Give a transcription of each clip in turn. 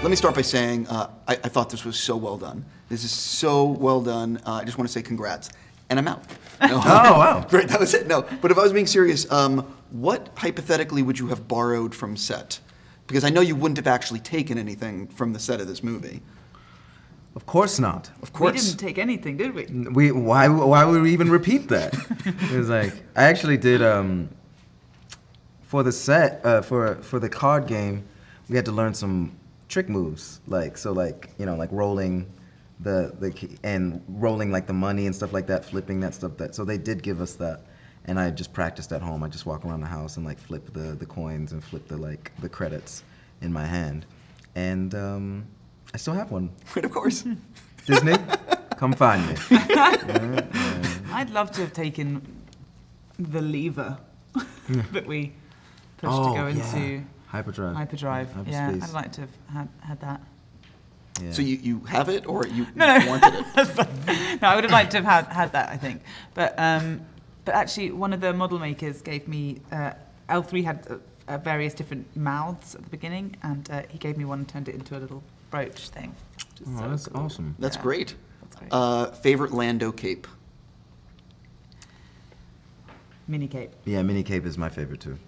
Let me start by saying uh, I, I thought this was so well done. This is so well done. Uh, I just want to say congrats. And I'm out. No. Oh, wow. Great, that was it. No, but if I was being serious, um, what hypothetically would you have borrowed from set? Because I know you wouldn't have actually taken anything from the set of this movie. Of course not. Of course. We didn't take anything, did we? We why why would we even repeat that? it was like I actually did um for the set uh, for for the card game we had to learn some trick moves like so like you know like rolling the the key- and rolling like the money and stuff like that flipping that stuff that so they did give us that. And I just practiced at home. I just walk around the house and like flip the the coins and flip the like the credits in my hand. And um I still have one. Right, of course. Disney come find me. I'd love to have taken the lever that we pushed Oh, to go yeah. into hyperdrive hyperdrive. Yeah, Hyperspace. I'd like to have had, had that. Yeah. So you, you have it or you No, no. wanted it? no, I would have liked to have had, had that, I think. But um, but actually, one of the model makers gave me uh, L3 had uh, uh, various different mouths at the beginning, and uh, he gave me one and turned it into a little brooch thing. which is Oh, so that's cool. awesome. That's Yeah, great. That's great. Uh, favorite Lando cape? Mini cape. Yeah, Mini Cape is my favorite too.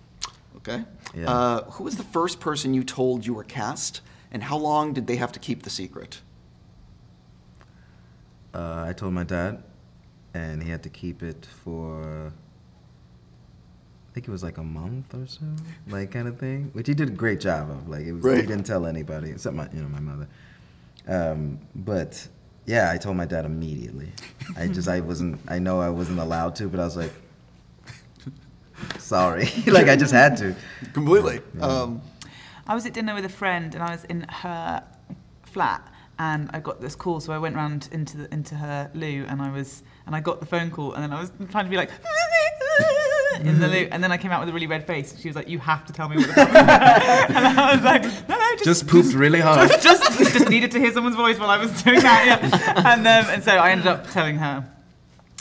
Okay. Yeah. Uh, who was the first person you told you were cast, and how long did they have to keep the secret? Uh, I told my dad, and he had to keep it for. I think it was like a month or so, like kind of thing, which he did a great job of. Like it was, he didn't tell anybody, except my, you know, my mother. Um, but yeah, I told my dad immediately. I just, I wasn't, I know I wasn't allowed to, but I was like, sorry, like I just had to. Completely. Um, I was at dinner with a friend, and I was in her flat, and I got this call. So I went round into the, into her loo, and I was and I got the phone call, and then I was trying to be like. In the loo, and then I came out with a really red face. She was like, "You have to tell me what the problem." is." and I was like, "No, no, just, Just pooped really hard. just, just, just needed to hear someone's voice while I was doing that." Yeah. And um, and so I ended up telling her,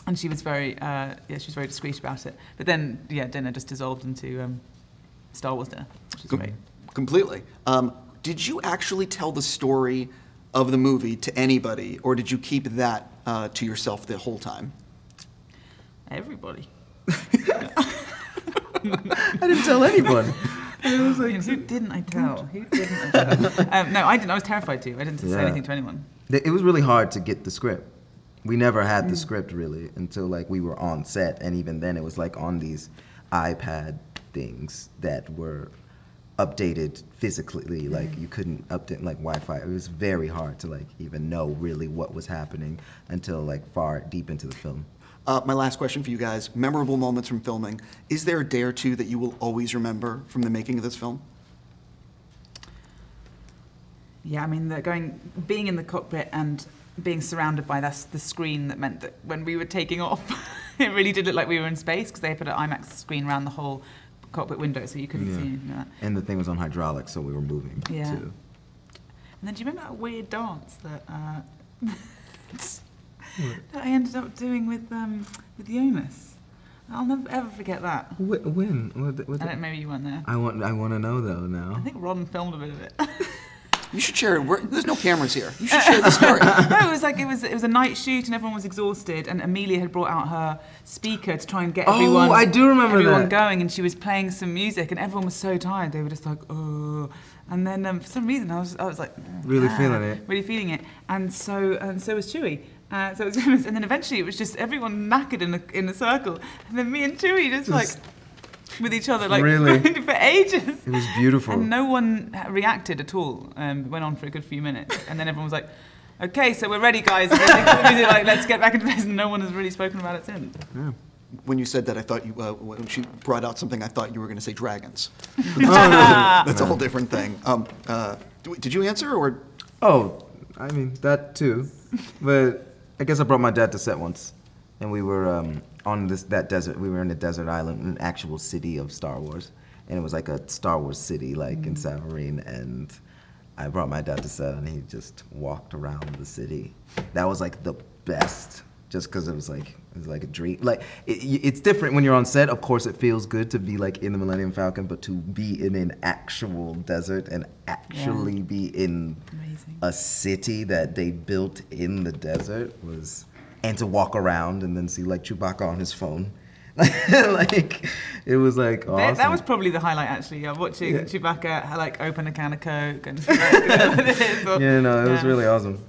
and she was very, uh, yeah, she was very discreet about it. But then, yeah, dinner just dissolved into um, Star Wars dinner, which is com- great. completely. Um, did you actually tell the story of the movie to anybody, or did you keep that uh, to yourself the whole time? Everybody. I didn't tell anyone. who didn't I tell? Who didn't I tell? um, no, I didn't. I was terrified to. I didn't say Yeah. anything to anyone. It was really hard to get the script. We never had the script really until like we were on set, and even then it was like on these iPad things that were updated physically. Like you couldn't update like Wi-Fi. It was very hard to like even know really what was happening until like far deep into the film. Uh, my last question for you guys: memorable moments from filming. Is there a day or two that you will always remember from the making of this film? Yeah, I mean, the going, being in the cockpit and being surrounded by this, the screen that meant that when we were taking off, it really did look like we were in space because they put an IMAX screen around the whole cockpit window, so you couldn't Yeah. see anything like that. And the thing was on hydraulics, so we were moving Yeah. too. And then do you remember that weird dance that, uh, that I ended up doing with um, with Joonas? I'll never ever forget that. Wh- When? I don't. Maybe you weren't there. I want. I want to know though now. I think Ron filmed a bit of it. You should share it. We're, there's no cameras here. You should share the story. no, it was like it was it was a night shoot and everyone was exhausted and Emilia had brought out her speaker to try and get Oh, everyone I do remember everyone that. going and she was playing some music and everyone was so tired they were just like oh and then um, for some reason I was I was like Really ah, feeling it. really feeling it and so and so was Chewy uh, so it was, and then eventually it was just everyone knackered in a in a circle and then me and Chewy just, like with each other like Really? for ages It was beautiful. and no one reacted at all. Um, it went on for a good few minutes, and then everyone was like, "Okay, so we're ready, guys. And then the music, like, let's get back into this." And no one has really spoken about it since. Yeah. When you said that, I thought you, uh, when she brought out something, I thought you were going to say dragons. That's a whole different thing. Um, uh, did you answer, or Oh, I mean that too, but I guess I brought my dad to set once, and we were um, on this that desert. We were in a desert island, an actual city of Star Wars, and it was like a Star Wars city, like in mm. Savareen. And I brought my dad to set, and he just walked around the city. That was like the best, just because it was like it was like a dream. Like it, it's different when you're on set. Of course, it feels good to be like in the Millennium Falcon, but to be in an actual desert and actually be in Amazing. a city that they built in the desert was, and to walk around and then see like Chewbacca on his phone. like it was like awesome. That, that was probably the highlight actually. Yeah, watching Yeah. Chewbacca like open a can of Coke and like, yeah, no, it was really awesome.